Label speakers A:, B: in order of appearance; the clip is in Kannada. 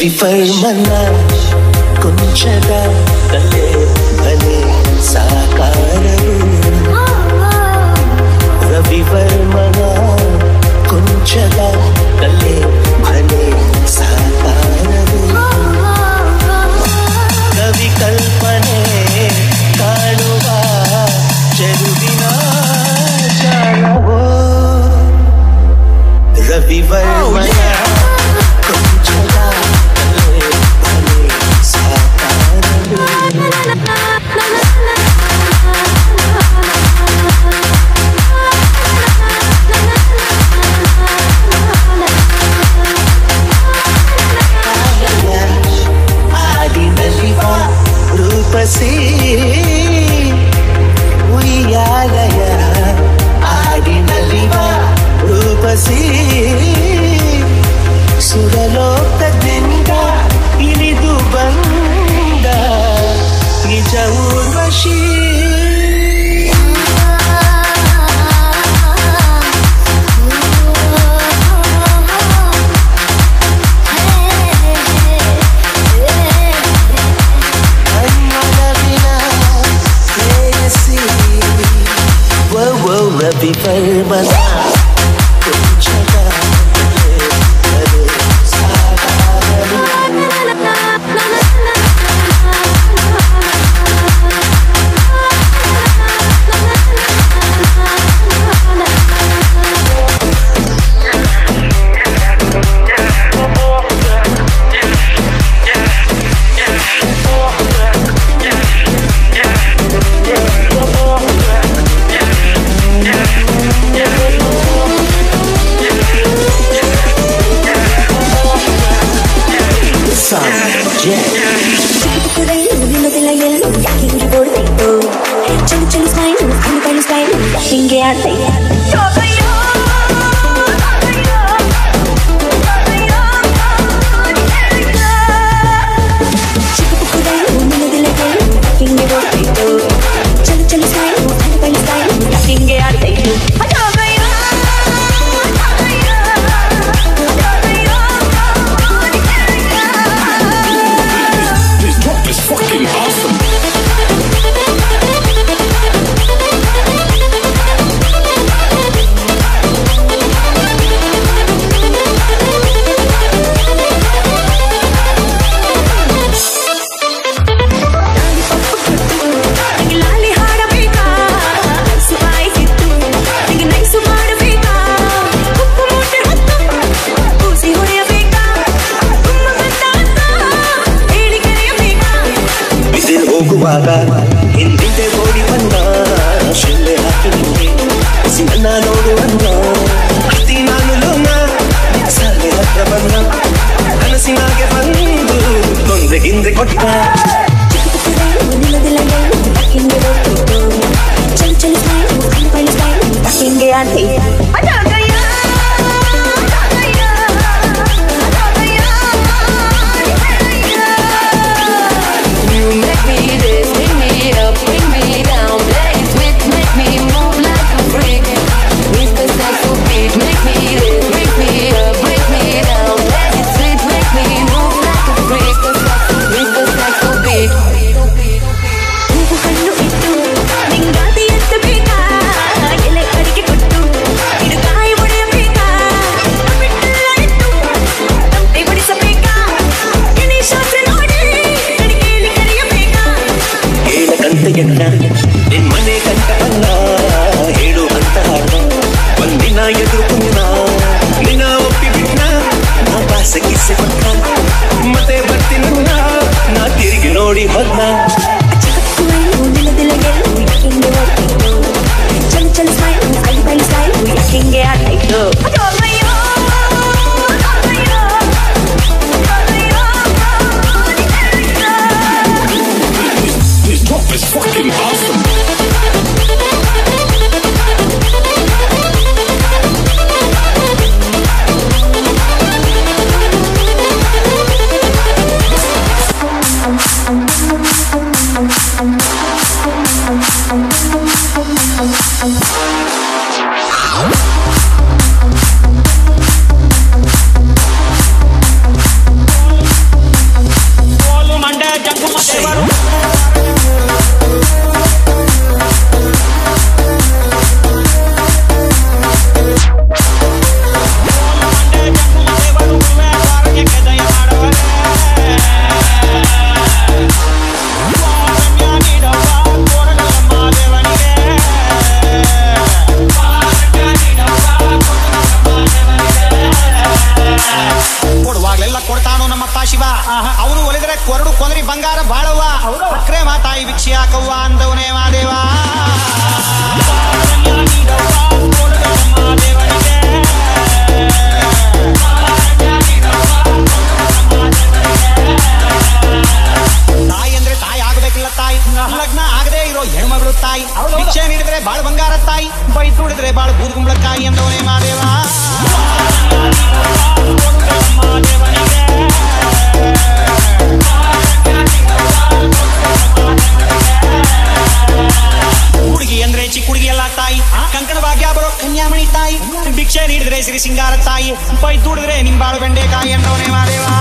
A: vì vậy mà nàng
B: con trai ta đã lệ Ravi पर मज़ा Playing, playing, playing, playing, playing, playing, playing,
C: playing, ಆಗ ಹಿಂದಿದೆ ಓಡಿ ಬಂದ ಶಿಲ್ಲೆ ಹಾಕಿ ನಿಂಗೆ ನನ್ನ ನೋಡು ಬಂದ ಅತಿ ನಾನು ಲೋನ ಸಲ್ಲೆ ಹತ್ರ ಬಂದ. ಕನಸಿನಾಗೆ ಬಂದು ತೊಂದ್ರೆ ಗಿಂದ್ರೆ ಕೊಟ್ಟ.
B: ಹಿಂಗೆ ಆಡ್ತಿ ಅದ ಕೊಂದ್ರಿ ಬಂಗಾರ ಬಾಳವ್ವ
A: ಅಕ್ರೆ ಮಾತಾಯಿ ಭಿಕ್ಷಿಯಾಕವ್ವ ಅಂದವನೇ ಮಾದೇವಾ.
D: ಲಗ್ನ ಆಗದೆ ಇರೋ ಹೆಣ್ಮಗಳು ತಾಯಿ. ಭಿಕ್ಷೆ ನೀಡಿದ್ರೆ ಬಾಳ್ ಬಂಗಾರ ತಾಯಿ. ಬೈ ತುಡಿದ್ರೆ ಬಾಳ್ ಬೂದ್ಗುಂಬಳಕಾಯಿ ಎಂದವನೇ ಮಾದೇವ. ಭಿಕ್ಷೆ ನೀಡಿದರೆ ಸಿರಿ ಸಿಂಗಾರ ತಾಯಿ ಪೈ ದುಡಿದ್ರೆ ನಿಂಬಾಳು ಬೆಂಡೆಕಾಯಿ ಎಂದವನೇ ಮಾದೇವಾ